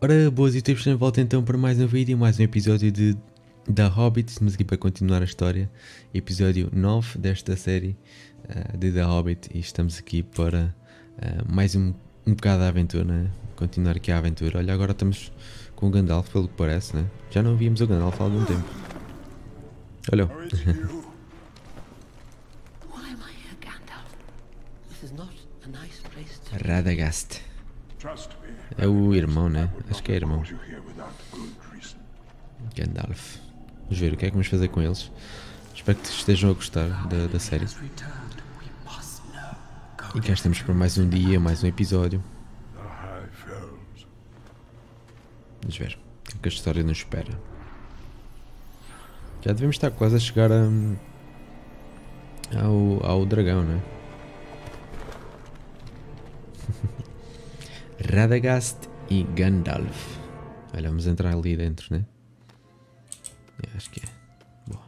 Ora, boas e tempos de volta então para mais um vídeo, mais um episódio de da Hobbit. Estamos aqui para continuar a história, episódio 9 desta série uh, de The Hobbit e estamos aqui para uh, mais um, um bocado da aventura, né? continuar aqui a aventura. Olha, agora estamos com o Gandalf, pelo que parece, né? já não víamos o Gandalf há algum tempo. Olha. Radagast. É o irmão, né? Acho que é irmão. Gandalf. Vamos ver o que é que vamos fazer com eles. Espero que estejam a gostar da, da série. E cá estamos para mais um dia, mais um episódio. Vamos ver o que a história nos espera. Já devemos estar quase a chegar a, ao, ao dragão, não Radagast e Gandalf. Olha, vamos entrar ali dentro, né? É, acho que é. Boa.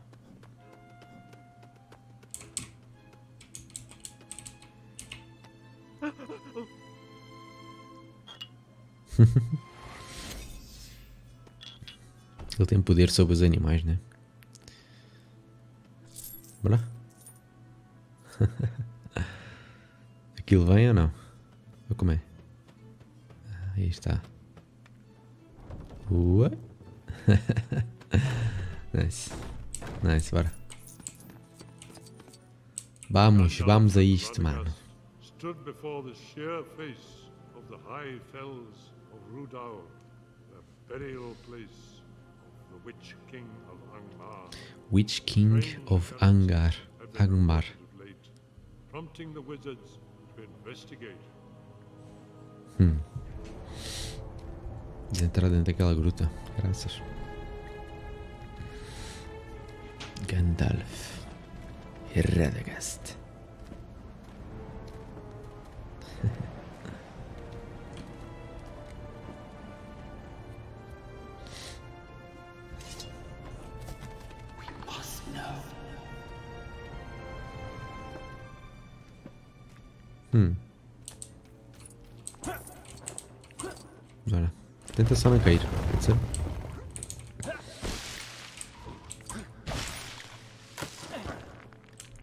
Ele tem poder sobre os animais, né? Bora? Aquilo vem ou não? Ou como é? Aí está. Ua. nice. Nice, bora. Vamos, vamos a isto, mano. Stood before the sheer face of the high fells of Rudau, the burial place of the Witch King of Angmar. Witch King of Angar, Angmar. Prompting the wizards to investigate. Hmm. De entrar dentro daquela gruta. Graças. Gandalf. Radagast. Só não cair, pode ser?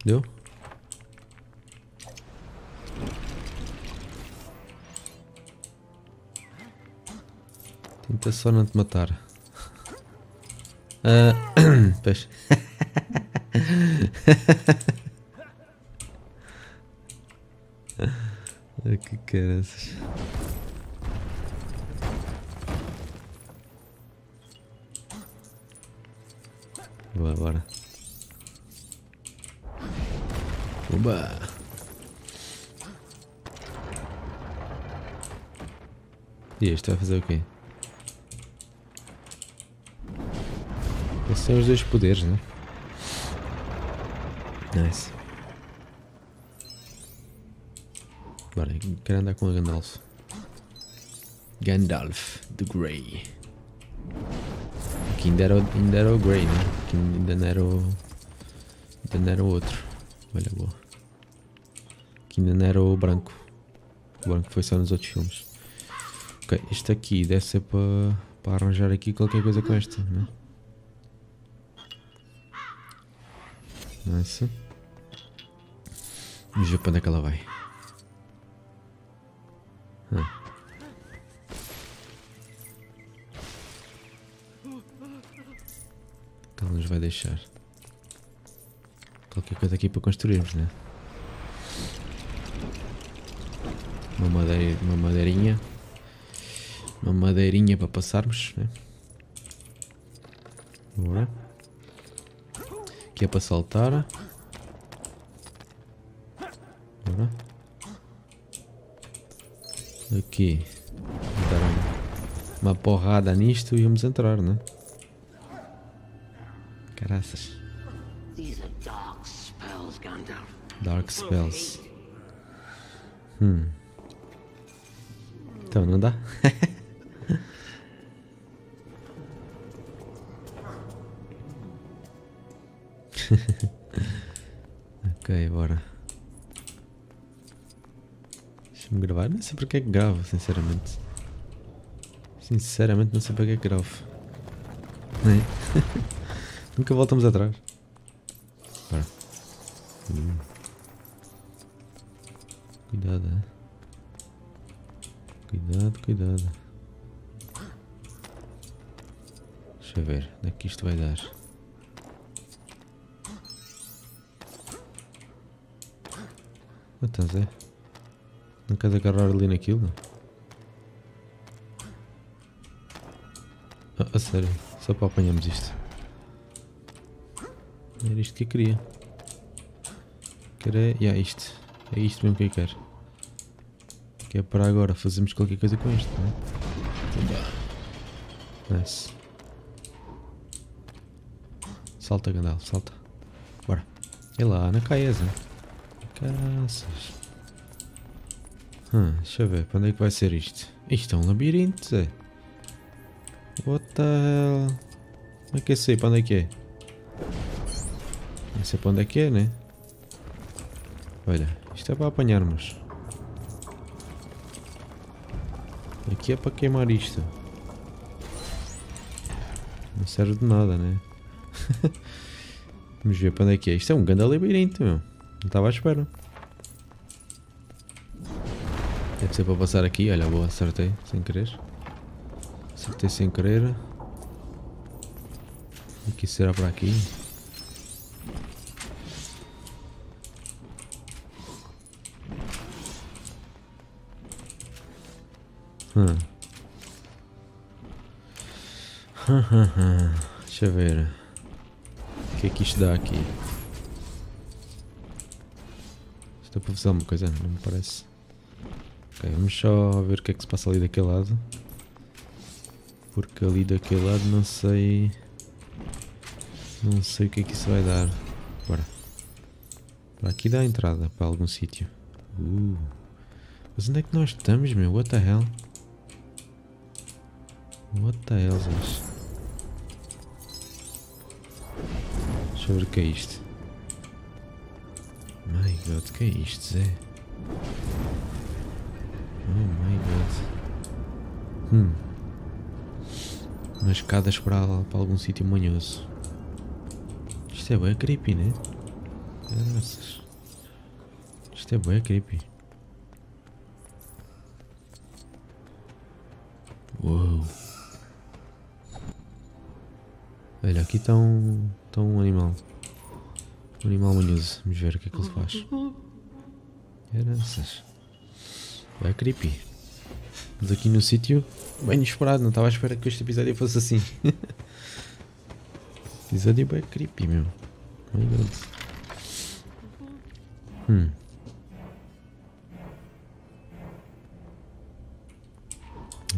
Deu? Tenta só não te matar. Uh, peixe. que caras. Boa, bora. Oba! E este vai fazer o quê? Esses são os dois poderes, né? Nice. Bora, quero andar com a Gandalf. Gandalf the Grey. Aqui ainda era, ainda era o Grey, né? Aqui ainda não era o. Ainda não era o outro. Olha, boa. Aqui ainda não era o branco. O branco foi só nos outros filmes. Ok, este aqui deve ser para, para arranjar aqui qualquer coisa com esta, né? Nice. Vamos ver para onde é que ela vai. Ah. Que ela nos vai deixar. Qualquer coisa aqui para construirmos, né? Uma, madeira, uma madeirinha. Uma madeirinha para passarmos, né? Bora. Aqui é para saltar. Bora. Aqui. Dar uma porrada nisto e vamos entrar, né? Caraças. Dark spells. Hum. Então, não dá? ok, bora. Deixa-me gravar. Não sei porque é que gravo, sinceramente. Sinceramente não sei para que é que grave. Não é? Nunca voltamos atrás. Para. Hum. Cuidado, é? Cuidado, cuidado. Deixa eu ver, onde é que isto vai dar? Então Zé, não queres agarrar ali naquilo? Ah, a sério, só para apanharmos isto. Era isto que eu queria. É, yeah, isto. É isto mesmo que eu quero. Que é para agora fazermos qualquer coisa com isto, não é? Nice. Salta, Gandalf, salta. Bora. É lá, na caesa. Caraças. Hum, deixa eu ver, para onde é que vai ser isto? Isto é um labirinto, Zé. What the hell? Como é que eu sei para onde é que é? Não sei para onde é que é, né? Olha, isto é para apanharmos. Aqui é para queimar isto. Não serve de nada, né? Vamos ver para onde é que é. Isto é um grande labirinto, meu. Não estava à espera. Deve ser para passar aqui. Olha, boa, acertei sem querer. Acertei sem querer. Aqui será para aqui. Hum. Deixa eu ver. O que é que isto dá aqui? Estou para fazer alguma coisa? Não me parece. Ok, vamos só ver o que é que se passa ali daquele lado. Porque ali daquele lado não sei... Não sei o que é que isso vai dar. Bora. Para aqui dá a entrada para algum sítio. Uh. Mas onde é que nós estamos, meu? What the hell? What the hell? Deixa eu ver o que é isto. My god, o que é isto, Zé? Oh my god. Hum. Umas escadas para, para algum sítio manhoso. Isto é bem creepy, né? Isto é bem creepy. Olha, aqui está um, está um animal. Um animal manhoso. Vamos ver o que é que ele faz. Graças. É creepy. Estamos aqui no sítio bem inesperado. Não estava à espera que este episódio fosse assim. episódio bem creepy, meu. My God. Hum.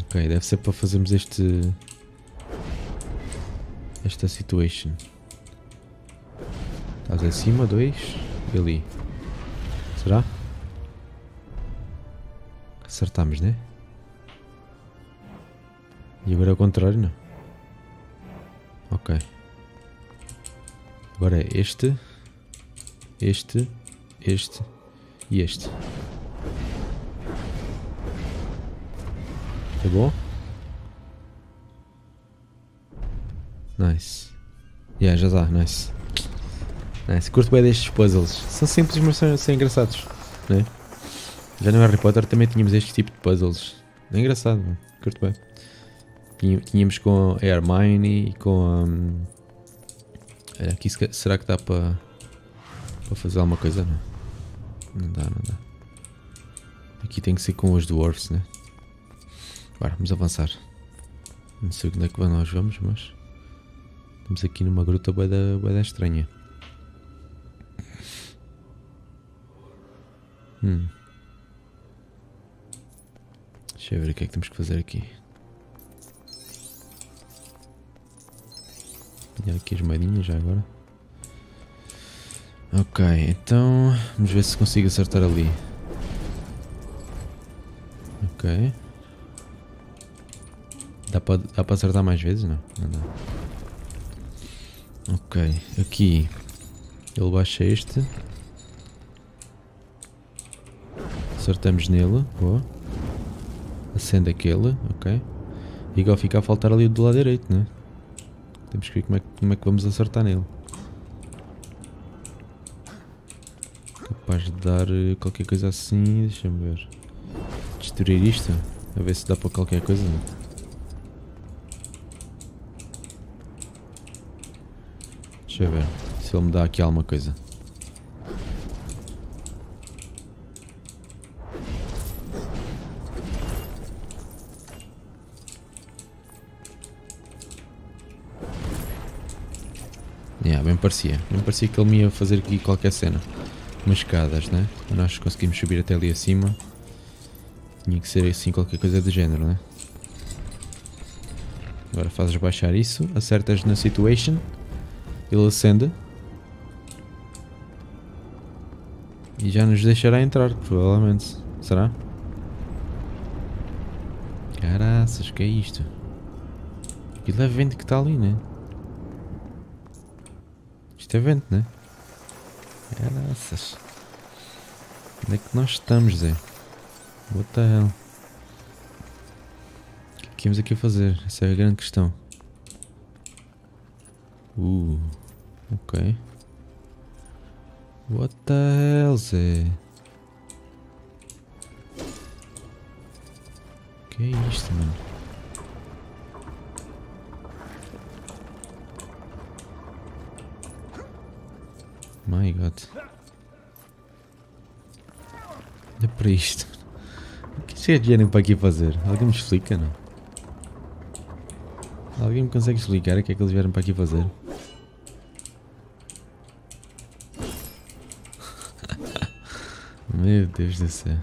Ok, deve ser para fazermos este esta situation. Estás acima, dois e ali. Será? Acertamos, né? E agora é o contrário, não? Ok. Agora é este, este, este e este. Tá bom? Nice. Yeah, está, nice. Nice. Curto bem destes puzzles. São simples, mas são, são engraçados. Né? Já no Harry Potter também tínhamos este tipo de puzzles. É engraçado, curto bem. Tínhamos com a Hermione e com a. Um, aqui será que dá para para fazer alguma coisa? Não, não dá, não dá. Aqui tem que ser com os dwarfs, né? Agora, vamos avançar. Não sei onde é que nós vamos, mas. Estamos aqui numa gruta bem da estranha. Hum. Deixa eu ver o que é que temos que fazer aqui. Apanhar aqui as moedinhas já agora. Ok, então vamos ver se consigo acertar ali. Ok. Dá para dá para acertar mais vezes? Não, não dá. Ok, aqui ele baixa este. Acertamos nele, boa. Acende aquele, ok. E igual fica a faltar ali do lado direito, né? Temos que ver como é, que- como é que vamos acertar nele. Capaz de dar eh, qualquer coisa assim, deixa-me ver. Destruir isto, a ver se dá para qualquer coisa. Deixa eu ver se ele me dá aqui alguma coisa. Yeah, bem parecia. Bem parecia que ele me ia fazer aqui qualquer cena. Umas escadas, né? Nós conseguimos subir até ali acima. Tinha que ser assim qualquer coisa do género, né? Agora fazes baixar isso, acertas na situation, ele acende e já nos deixará entrar, provavelmente. Será? Caraças, que é isto? Aquilo é vento que está ali, né? Isto é vento, né? Caraças. Onde é que nós estamos, Zé? What the hell? O que é que íamos aqui a fazer? Essa é a grande questão. Uh, ok. What the hell, Zé? Que é isto, mano? My god. Olha para isto. O que vocês vieram para aqui fazer? Alguém me explica, não? Alguém me consegue explicar o que é que eles vieram para aqui fazer? Meu Deus do céu.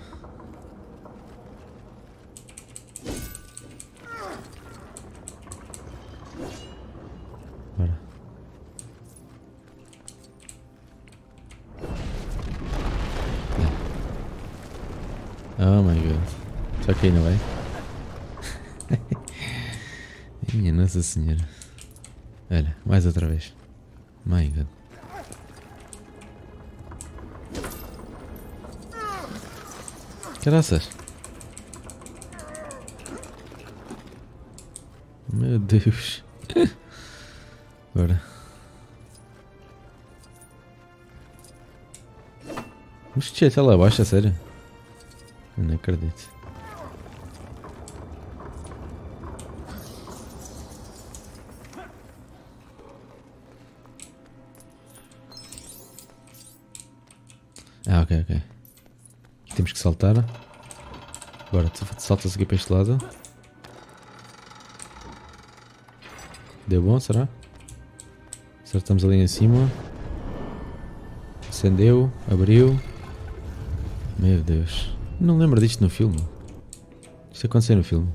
Oh my god. Só que aí não vai? Minha Nossa Senhora. Olha, mais outra vez. My god. Caraças. Meu Deus. Bora. Mas que até lá abaixo, a sério? Eu não acredito. Saltar. Agora, saltas aqui para este lado. Deu bom, será? Acertamos ali em cima. Acendeu, abriu. Meu Deus. Não lembro disto no filme. Isto aconteceu no filme.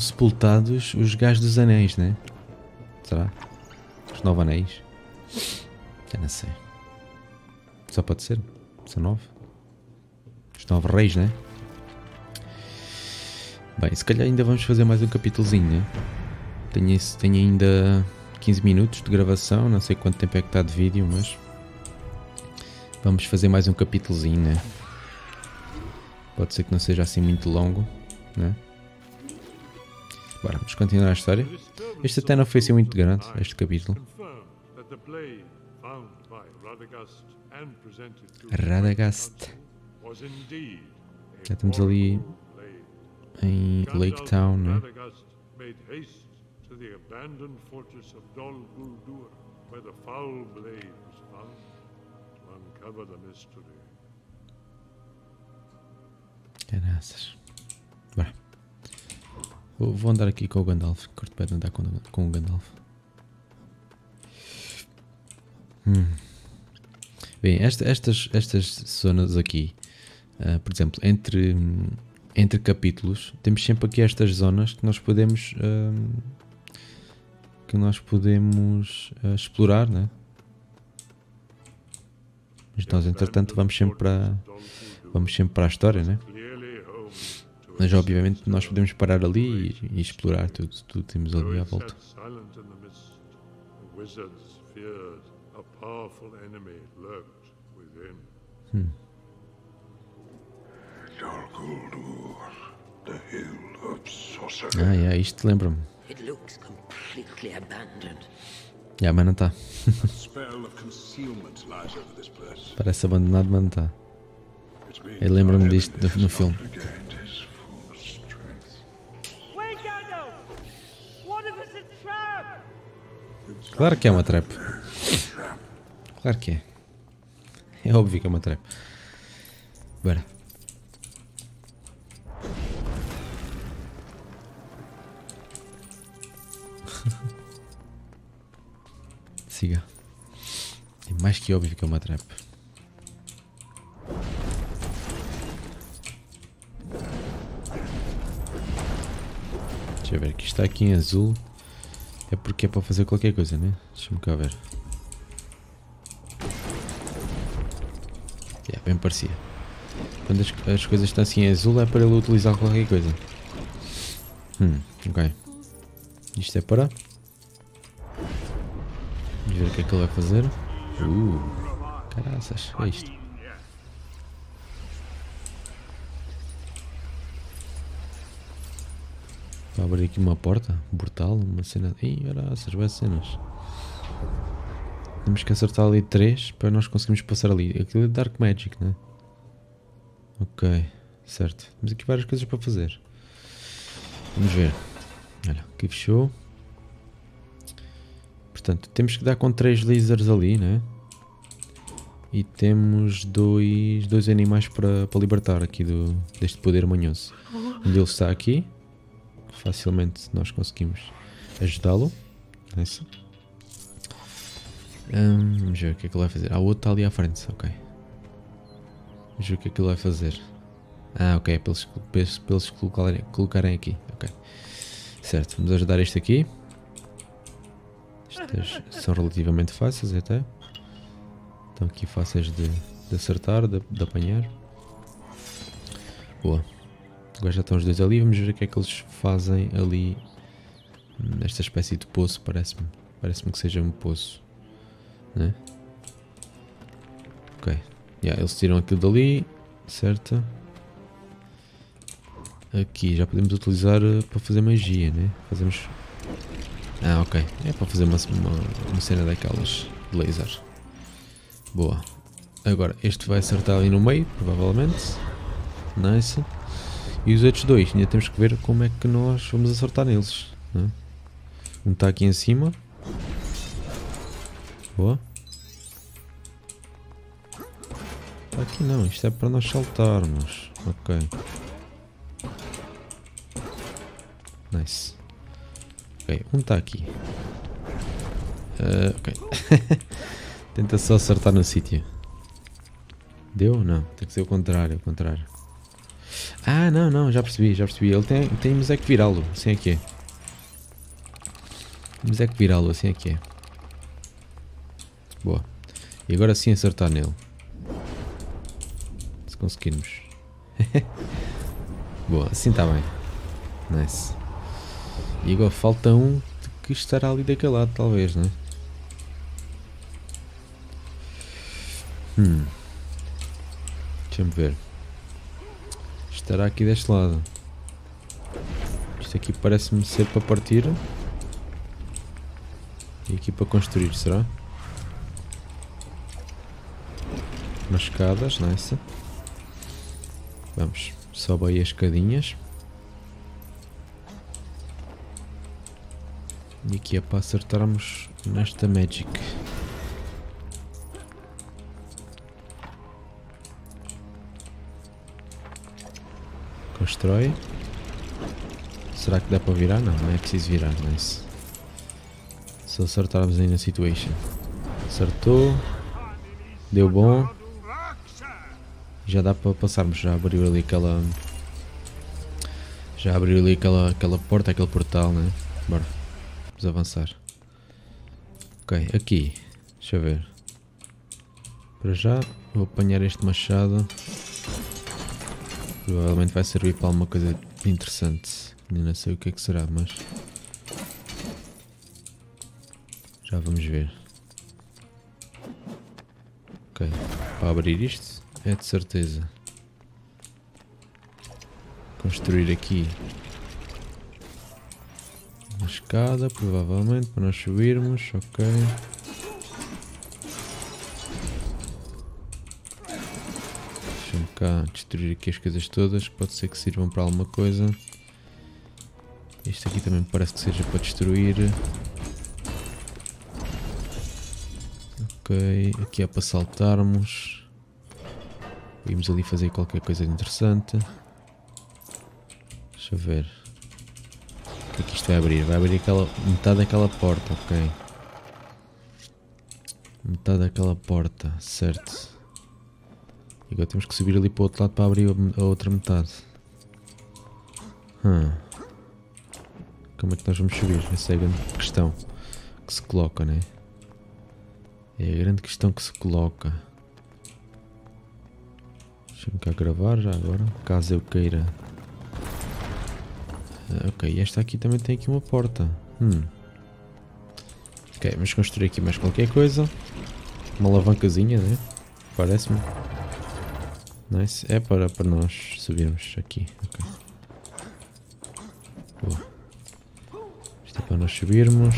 Sepultados os gajos dos anéis, né? Será? Os nove anéis? Já não sei. Só pode ser. São nove. Os nove reis, né? Bem, se calhar ainda vamos fazer mais um capítulozinho, né? Tenho, esse- tenho ainda 15 minutos de gravação, não sei quanto tempo é que está de vídeo, mas... Vamos fazer mais um capítulozinho, né? Pode ser que não seja assim muito longo, né? Bora, vamos continuar a história. Este até não foi assim muito grande, este capítulo. Radagast Já estamos ali em Lake Town, né? Caraças. Bora. Vou, vou andar aqui com o Gandalf. Curto bem de andar com, com o Gandalf. Hum. Bem, esta- estas, estas zonas aqui, ah, por exemplo, entre, entre capítulos, temos sempre aqui estas zonas que nós podemos hum, que nós podemos eh, explorar, né? Mas nós entretanto vamos sempre para vamos sempre para a história, né? Mas obviamente nós podemos parar ali e, e explorar tudo, tudo temos ali à volta. sat silent in the mist, the wizards feared a powerful enemy lurked within. Dol Guldur, the hill of sorcery. Ah, yeah, isto lembra-me. Yeah, mas não está. Place. Parece abandonado, mas não está. Eu lembro-me disto no- no filme. Claro que é uma trap. Claro que é. É óbvio que é uma trap. Bora. Siga. É mais que óbvio que é uma trap. Deixa eu ver, que está aqui em azul. É porque é para fazer qualquer coisa, né? Deixa-me cá ver. É, bem parecia. Quando as, as coisas estão assim em azul é para ele utilizar qualquer coisa. Hum, ok. Isto é para. Vamos ver o que é que ele vai fazer. Uh, caraças, é isto. Para abrir aqui uma porta, um portal, uma cena. Ih, olha essas boas cenas. Temos que acertar ali 3 para nós conseguirmos passar ali. Aquilo é Dark Magic, né? Ok, certo. Temos aqui várias coisas para fazer. Vamos ver. Olha, aqui fechou. Portanto, temos que dar com 3 lasers ali, né? E temos dois, dois animais para, para libertar aqui do, deste poder manhoso. Um deles está aqui. Facilmente nós conseguimos ajudá-lo. Nice. Hum, vamos ver o que é que ele vai fazer. Ah, o outro está ali à frente, ok. Vamos ver o que é que ele vai fazer. Ah, ok, para eles- para eles colocarem, colocarem aqui. Ok. Certo, vamos ajudar este aqui. Estas são relativamente fáceis até. Estão aqui fáceis de, de acertar, de, de apanhar. Boa. Agora já estão os dois ali. Vamos ver o que é que eles fazem ali. Nesta espécie de poço, parece-me. Parece-me que seja um poço. Né? Ok. Yeah, eles tiram aquilo dali. Certo. Aqui já podemos utilizar eh, para fazer magia, né? Fazemos. Ah, ok. É para fazer uma, uma, uma cena daquelas de laser. Boa. Agora, este vai acertar ali no meio, provavelmente. Nice. E os outros dois, ainda temos que ver como é que nós vamos acertar neles. Né? Um está aqui em cima. Boa. Está aqui não, isto é para nós saltarmos. Ok. Nice. Ok, um está aqui. Ah, ok. Tenta só acertar no sítio. Deu? Não, tem que ser o contrário, o contrário. Ah, não, não, já percebi, já percebi. Ele tem, temos é que virá-lo, assim é que é. Temos é que virá-lo, assim é que é. Boa. E agora sim acertar nele. Se conseguirmos. Boa, assim está bem. Nice. E agora falta um que estará ali daquele lado, talvez, né? Hum. Deixa-me ver. Estará aqui deste lado. Isto aqui parece-me ser para partir. E aqui para construir, será? Umas escadas, nice. Vamos, sobe aí as escadinhas. E aqui é para acertarmos nesta Magic. Constrói. Será que dá para virar? Não, não é preciso virar, nice. Se acertarmos aí na situation. Acertou. Deu bom. Já dá para passarmos, já abriu ali aquela. Já abriu ali aquela, aquela porta, aquele portal, né? Bora. Vamos avançar. Ok, aqui. Deixa eu ver. Para já vou apanhar este machado. Provavelmente vai servir para alguma coisa interessante. Ainda não sei o que é que será, mas. Já vamos ver. Ok. Para abrir isto é de certeza. Construir aqui uma escada, provavelmente, para nós subirmos. Ok. Cá destruir aqui as coisas todas, que pode ser que sirvam para alguma coisa. Este aqui também parece que seja para destruir. Ok, aqui é para saltarmos. Vimos ali fazer qualquer coisa interessante. Deixa eu ver. O que é que isto vai abrir? Vai abrir aquela, metade daquela porta, ok. Metade daquela porta, certo. Agora temos que subir ali para o outro lado para abrir a, a outra metade. Hum. Como é que nós vamos subir? Essa é a grande questão que se coloca, né? É a grande questão que se coloca. Deixa-me cá gravar já agora, caso eu queira. Ah, ok, esta aqui também tem aqui uma porta. Hum. Ok, vamos construir aqui mais qualquer coisa. Uma alavancazinha, né? Parece-me. Nice. É para, para nós subirmos aqui. Ok. Boa. Isto é para nós subirmos.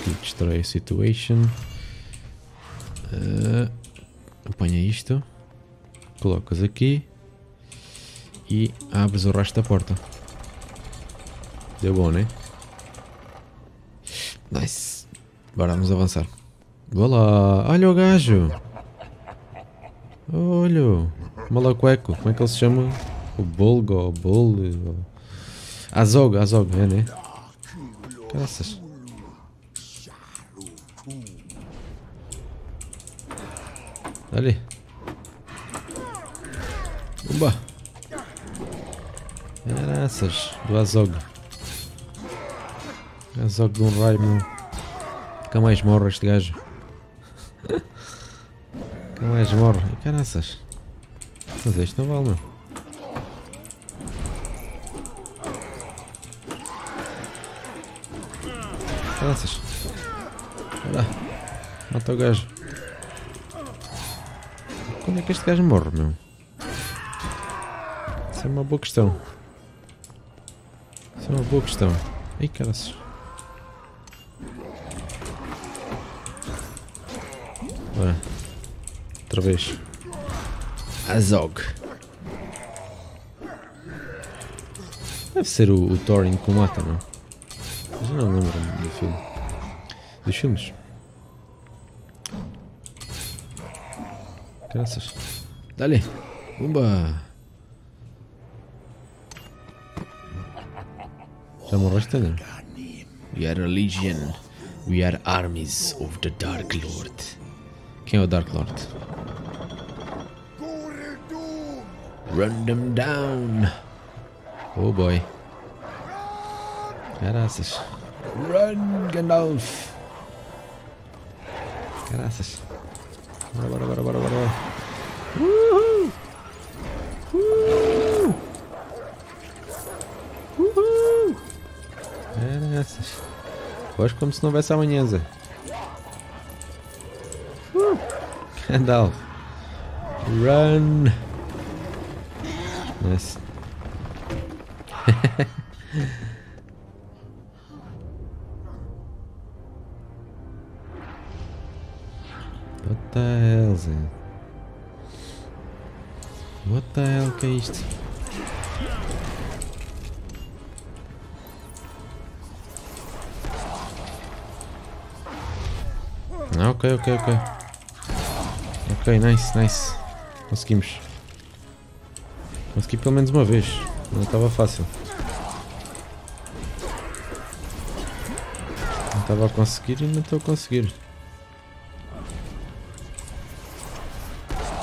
Aqui destrói a situation. Ah, apanha isto. Colocas aqui. E abres o resto da porta. Deu bom, né? Nice. Bora, vamos avançar. Vou lá. Olha o gajo. Olha. o Malacueco. Como é que ele se chama? O Bolgo, ou Bol... ou- Azog, Azog, é, né? Graças. Ali. Umba. Graças. Do Azog. Azog de um raio, meu. Nunca mais morre este gajo. Nunca mais morre. Caraças. Mas este não vale, meu. Caraças. Olha lá. Mata o gajo. Quando é que este gajo morre, meu? Isso é uma boa questão. Isso é uma boa questão. Ai, caraças. Bora. Outra vez. Azog. Deve ser o, o Thorin que o mata, não? Mas eu não lembro do filme. Dos filmes. Graças. Dale. Bumba. Já morreste, não? We are a legion. We are armies of the Dark Lord. Quem é o Dark Lord? Run them down. Oh boy. Caraças. Run, Gandalf. Caraças. Bora, bora, bora, bora, bora. Uhul. Uhul. Caraças. Hoje como se não houvesse amanhã, Zé. Uh. Gandalf. Run. Nice. What the hell, Zé? What the hell que é isto? Ah, ok, ok, ok. Ok, nice, nice. Conseguimos. Consegui pelo menos uma vez. Não estava fácil. Não estava a conseguir e não estou a conseguir.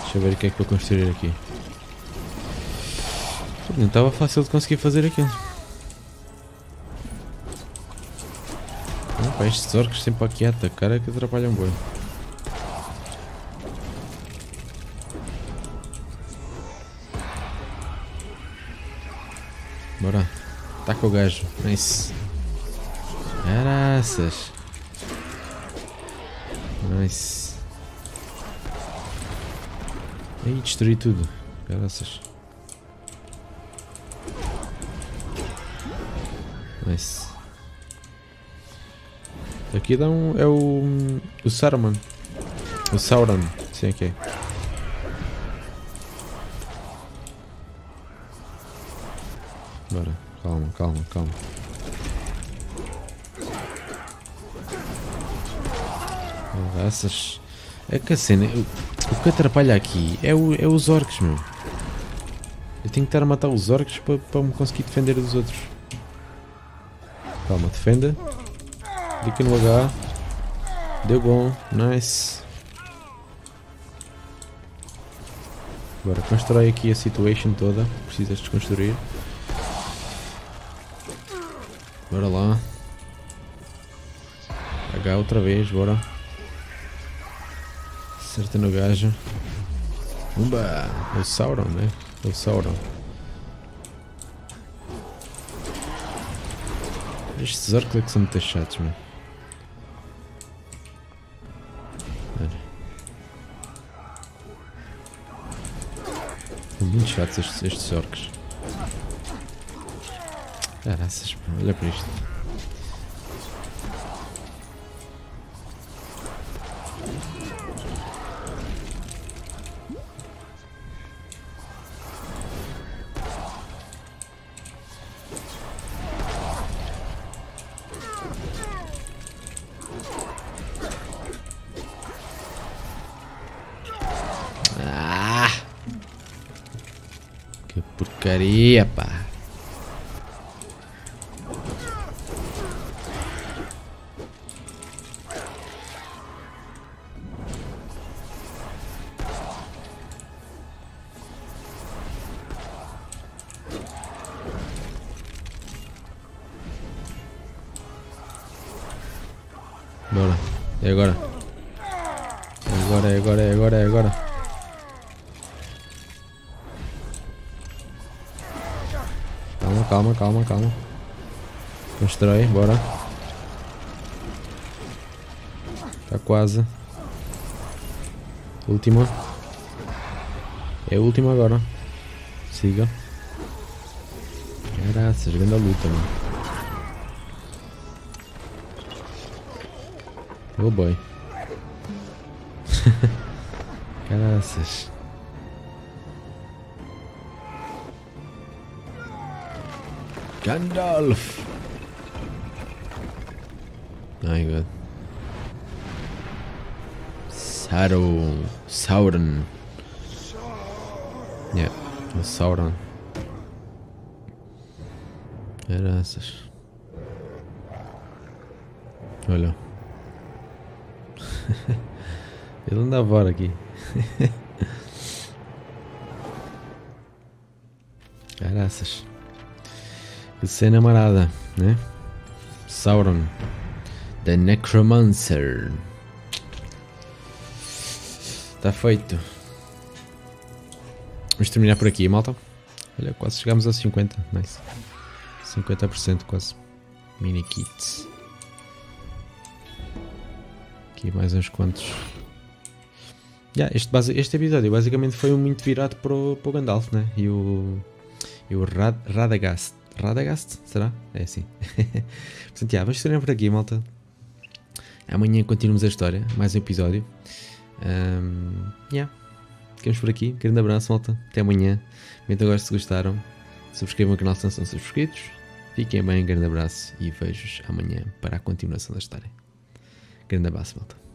Deixa eu ver o que é que vou construir aqui. Não estava fácil de conseguir fazer aquilo. Pá, estes orcs sempre aqui a atacar é que atrapalham bem. Bora. Ataca o gajo. Nice. Caraças. Nice. Aí destruí tudo. Caraças. Nice. Aqui dá um. É o. O Saruman. O Sauron. Sim, ok. Calma, calma. Ah, Essas. É que a cena. O que atrapalha aqui é, o, é os orcs, meu. Eu tenho que estar a matar os orcs para me conseguir defender dos outros. Calma, defenda. Clica no H. Deu bom. Nice. Agora constrói aqui a situation toda. Precisas desconstruir. Bora lá. H outra vez, bora. Acerta no gajo. Umba! O Sauron, né? O Sauron. Estes orcos são muito chatos. São muito chatos estes, estes orcs. Caraças, olha para isto. Ah! Que porcaria, pá. Calma, calma. Constrói, bora. Tá quase. Última. É a última agora. Siga. Caraças, grande luta, mano. Oh boy. Caraças. Gandalf. My god. Sauron. Sauron. Yeah, o Sauron. Caraças. Olha. Ele anda fora aqui. Caraças. Que cena né? Sauron. The Necromancer. Está feito. Vamos terminar por aqui, malta. Olha, quase chegamos a 50. Nice. 50% quase. Mini kits. Aqui mais uns quantos. Yeah, este, base, este episódio basicamente foi muito virado para o, para o Gandalf, né? E o, e o Rad, Radagast. Radagast? Será? É assim. Portanto, yeah, vamos terminar por aqui, malta. Amanhã continuamos a história, mais um episódio. Um, yeah. Ficamos por aqui. Grande abraço, malta. Até amanhã. Muito agora se gostaram. Subscrevam o canal se não são subscritos. Fiquem bem, grande abraço e vejo-vos amanhã para a continuação da história. Grande abraço, malta.